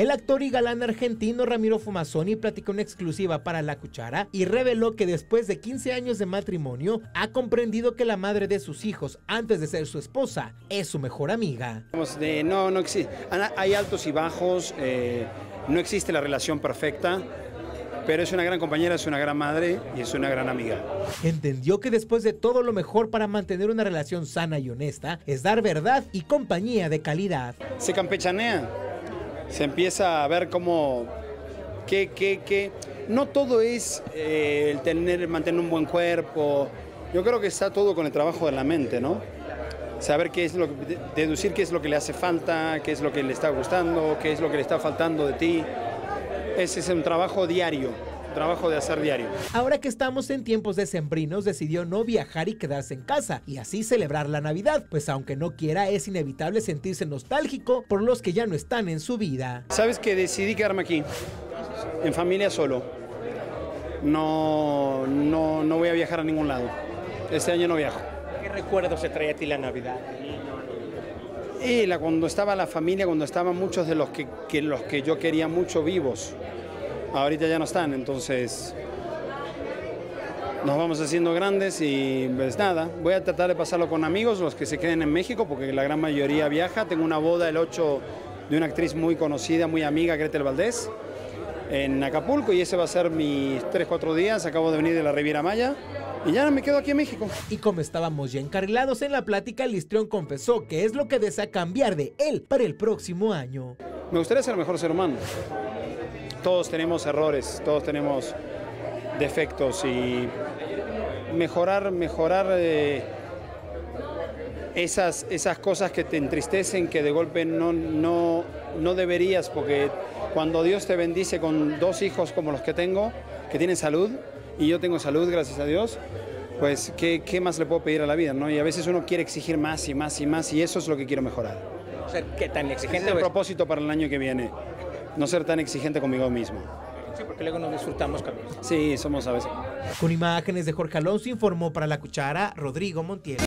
El actor y galán argentino Ramiro Fumasoni platicó una exclusiva para La Cuchara y reveló que después de 15 años de matrimonio ha comprendido que la madre de sus hijos, antes de ser su esposa, es su mejor amiga. no, no existe. Hay altos y bajos, eh, no existe la relación perfecta pero es una gran compañera, es una gran madre y es una gran amiga. Entendió que después de todo lo mejor para mantener una relación sana y honesta es dar verdad y compañía de calidad. Se campechanea, se empieza a ver cómo, que, que, que no todo es eh, el tener, mantener un buen cuerpo. Yo creo que está todo con el trabajo de la mente, ¿no? Saber qué es lo que, deducir qué es lo que le hace falta, qué es lo que le está gustando, qué es lo que le está faltando de ti. Ese es un trabajo diario, trabajo de hacer diario. Ahora que estamos en tiempos decembrinos, decidió no viajar y quedarse en casa y así celebrar la Navidad, pues aunque no quiera, es inevitable sentirse nostálgico por los que ya no están en su vida. ¿Sabes que decidí quedarme aquí? En familia solo. No, no, no voy a viajar a ningún lado. Este año no viajo. ¿Qué recuerdos se trae a ti la Navidad? Y la, cuando estaba la familia, cuando estaban muchos de los que, los que yo quería mucho vivos, ahorita ya no están, entonces nos vamos haciendo grandes y pues nada, voy a tratar de pasarlo con amigos, los que se queden en México, porque la gran mayoría viaja. Tengo una boda el 8 de una actriz muy conocida, muy amiga, Gretel Valdés, en Acapulco, y ese va a ser mis 3-4 días. Acabo de venir de la Riviera Maya. Y ya me quedo aquí en México. Y como estábamos ya encarrilados en la plática, Listrión confesó que es lo que desea cambiar de él para el próximo año. Me gustaría ser el mejor ser humano. Todos tenemos errores, todos tenemos defectos y mejorar, mejorar eh, esas, esas cosas que te entristecen, que de golpe no, no, no deberías, porque cuando Dios te bendice con dos hijos como los que tengo, que tienen salud, y yo tengo salud, gracias a Dios, pues ¿qué, ¿qué, más le puedo pedir a la vida? ¿no? Y a veces uno quiere exigir más y más y más y eso es lo que quiero mejorar. O sea, ¿qué tan exigente? Es el propósito para el año que viene, no ser tan exigente conmigo mismo. Sí, porque luego nos disfrutamos, Carlos. Sí, somos a veces. Con imágenes de Jorge Alonso informó para La Cuchara Rodrigo Montiel.